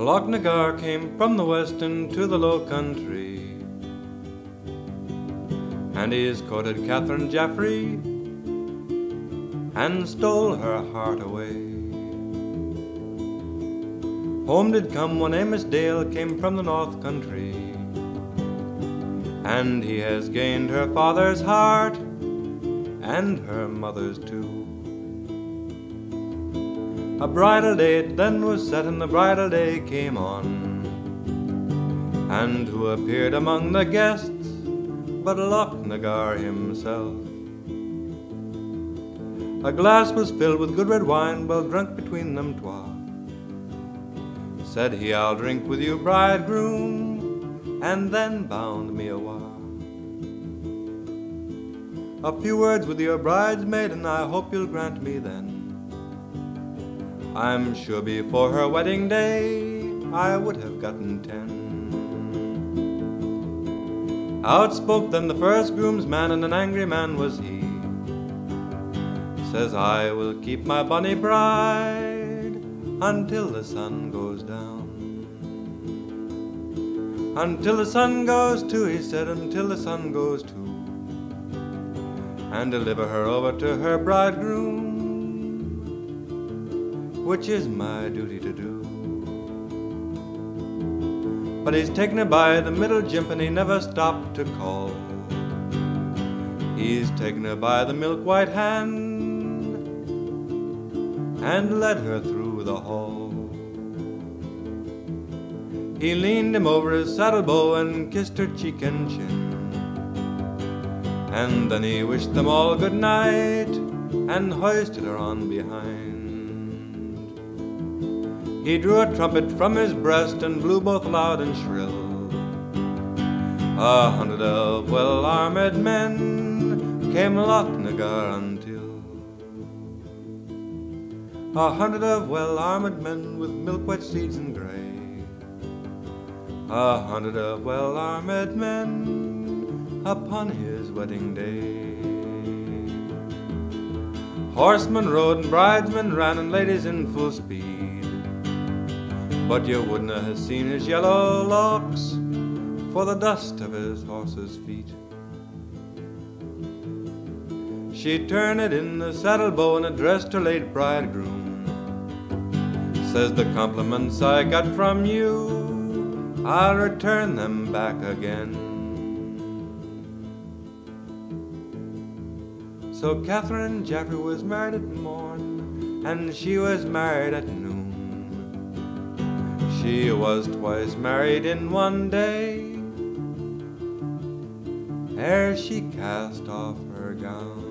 Lochnagar came from the west into the low country, and he's courted Katherine Jaffray and stole her heart away. Home did come when Amos Dale came from the north country, and he has gained her father's heart and her mother's too. A bridal date then was set, and the bridal day came on. And who appeared among the guests but Lochnagar himself? A glass was filled with good red wine, well drunk between them twa. Said he, I'll drink with you, bridegroom, and then bound me a while. A few words with your bridesmaid, and I hope you'll grant me then. I'm sure before her wedding day I would have gotten ten. Out spoke then the first groomsman, and an angry man was he. Says, I will keep my bonny bride until the sun goes down. Until the sun goes too, he said, until the sun goes too and deliver her over to her bridegroom, which is my duty to do. But he's taken her by the middle jimp and he never stopped to call. He's taken her by the milk white hand and led her through the hall. He leaned him over his saddle bow and kissed her cheek and chin. And then he wished them all good night and hoisted her on behind. He drew a trumpet from his breast and blew both loud and shrill. A hundred of well armed men came Lochnagar until. A hundred of well armed men with milk white steeds and grey. A hundred of well armed men upon his wedding day. Horsemen rode and bridesmen ran and ladies in full speed. But you wouldn't have seen his yellow locks for the dust of his horse's feet. She turned it in the saddle bow and addressed her late bridegroom. Says the compliments I got from you, I'll return them back again. So Katherine Jaffray was married at morn, and she was married at noon. She was twice married in one day, ere she cast off her gown.